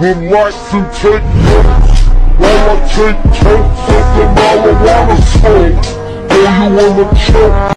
Relax and take notes While I take totes of the marijuana smoke Or you wanna choke